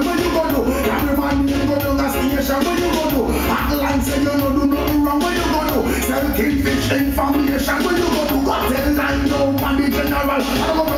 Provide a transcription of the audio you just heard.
man, where you go do? Every man you go down the station, where you go do? Atlanta say you no do nothing wrong, where you go do? Sell kingfish information, where you go do? Go tell line down on the general.